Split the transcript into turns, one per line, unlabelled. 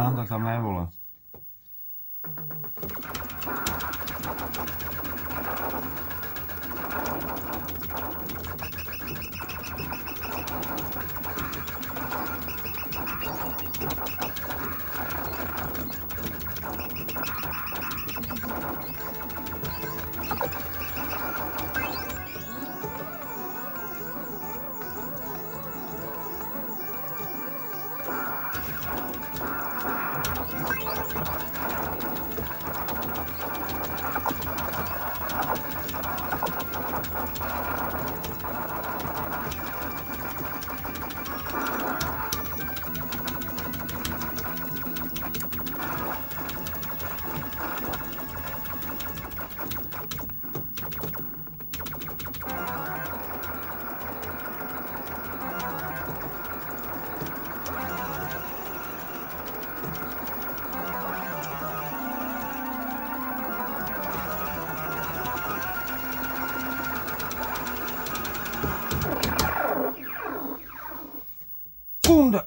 Aha, tak tam ne, vole. Tunde.